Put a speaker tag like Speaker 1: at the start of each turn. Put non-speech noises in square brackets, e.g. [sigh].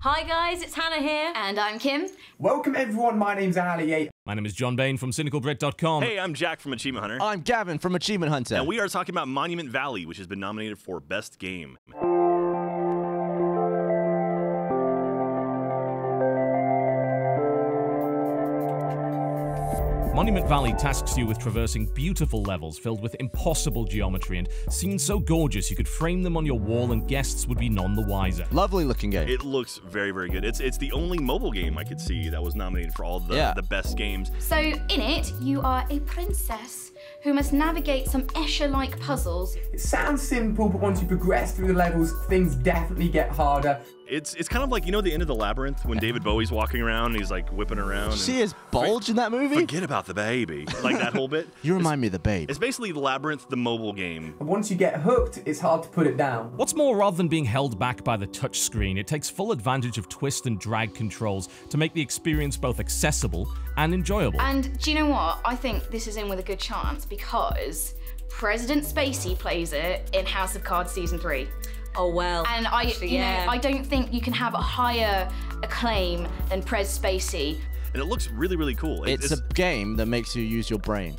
Speaker 1: Hi guys, it's Hannah here.
Speaker 2: And I'm Kim.
Speaker 3: Welcome everyone, my name's Ali.
Speaker 4: My name is John Bain from CynicalBrit.com.
Speaker 5: Hey, I'm Jack from Achievement Hunter.
Speaker 6: I'm Gavin from Achievement Hunter.
Speaker 5: And we are talking about Monument Valley, which has been nominated for Best Game.
Speaker 4: Monument Valley tasks you with traversing beautiful levels filled with impossible geometry and scenes so gorgeous you could frame them on your wall and guests would be none the wiser.
Speaker 6: Lovely looking game.
Speaker 5: It looks very, very good. It's it's the only mobile game I could see that was nominated for all the,
Speaker 6: Yeah.
Speaker 5: the best games.
Speaker 2: So, in it, you are a princess who must navigate some Escher like puzzles.
Speaker 3: It sounds simple, but once you progress through the levels, things definitely get harder.
Speaker 5: It's it's kind of like you know the end of the labyrinth when David Bowie's walking around and he's like whipping around. and-
Speaker 6: See his bulge in that movie?
Speaker 5: Forget about the baby, like that whole bit. [laughs]
Speaker 6: You remind me of the babe.
Speaker 5: It's basically the labyrinth, the mobile game.
Speaker 3: And once you get hooked, it's hard to put it down.
Speaker 4: What's more, rather than being held back by the touchscreen, it takes full advantage of twist and drag controls to make the experience both accessible and enjoyable.
Speaker 2: And do you know what? I think this is in with a good chance because President Spacey plays it in House of Cards Season 3.
Speaker 1: Oh well.
Speaker 2: And I,
Speaker 1: actually,
Speaker 2: you
Speaker 1: yeah.
Speaker 2: know, I don't think you can have a higher acclaim than Prez Spacey.
Speaker 5: And it looks really, really cool. It-
Speaker 6: It's a game that makes you use your brain.